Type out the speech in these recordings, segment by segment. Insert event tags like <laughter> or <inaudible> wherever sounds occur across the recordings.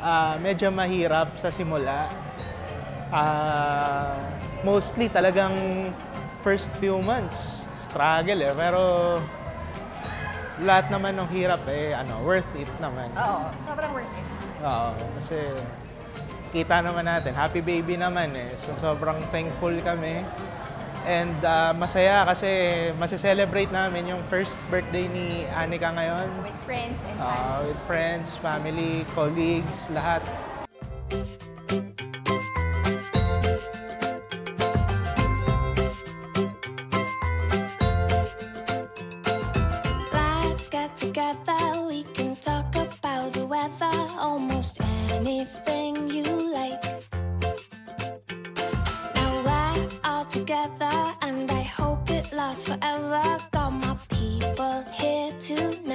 ah, medyo mahirap sa simula. Ah, mostly talagang first few months, struggle eh. Pero lahat naman ng hirap eh, ano, worth it naman. Oo, sobrang worth it. Oo, kasi kita naman natin, happy baby naman eh. So sobrang thankful kami. And ah, masaya kasi masiselebrate namin yung first birthday ni Anika ngayon. With friends and family. Ah, with friends, family, colleagues, lahat. Let's get together. We can talk about the weather, almost anything together, and I hope it lasts forever. Got my people here tonight.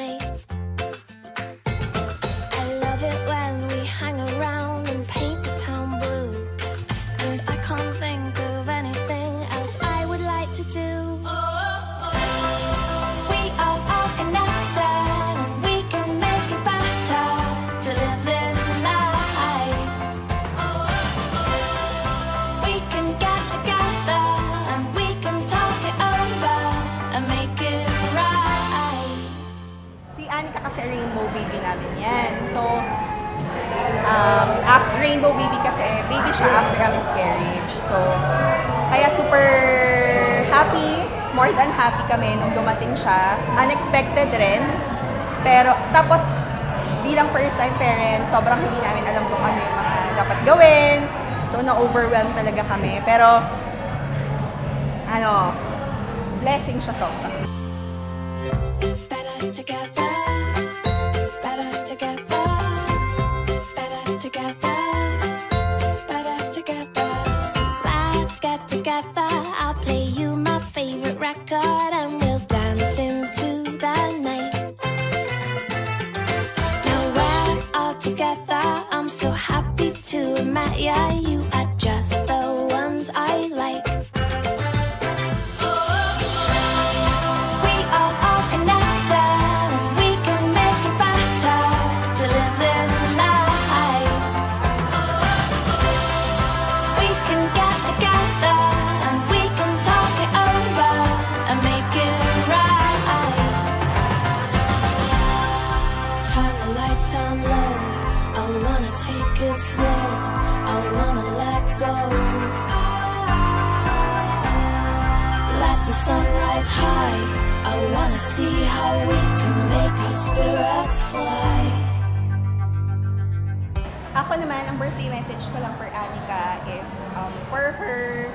Anika kasi rainbow baby namin yan. So, um, after rainbow baby kasi, baby siya after a miscarriage. So, kaya super happy, more than happy kami nung dumating siya. Unexpected rin. Pero, tapos, bilang first time parents, sobrang hindi namin alam kung ano yung mga dapat gawin. So, na-overwhelm talaga kami. Pero, ano, blessing siya sobra. Better together, and we'll dance into the night. Now we're all together. I'm so happy to have met. You are just the ones I like. We are all connected, and we can lights down low. I wanna take it slow. I wanna let go. Let the sun rise high. I wanna see how we can make our spirits fly. Ako naman, ang birthday message ko lang for Anika is um, for her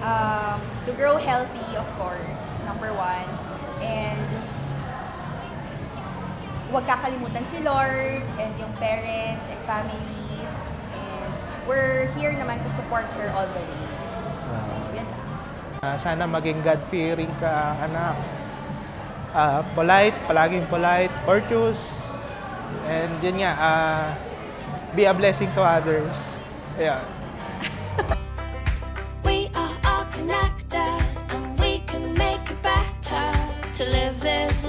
um, to grow healthy, of course, number one. Huwag kakalimutan si Lord and yung parents and family. And we're here naman to support her all the way. So, yun lang. Ah, sana maging God-fearing ka, anak. Ah, polite, palaging polite, courteous. And yun nga, ah, be a blessing to others. Yeah. <laughs> We are all connected, and we can make it better to live this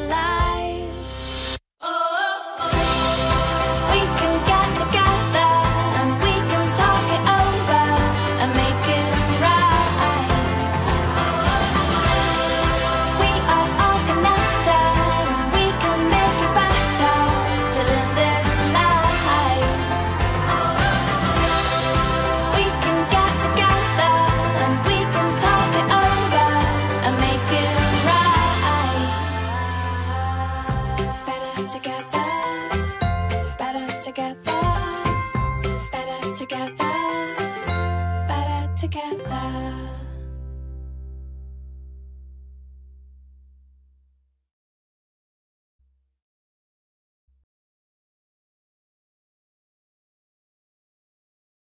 together,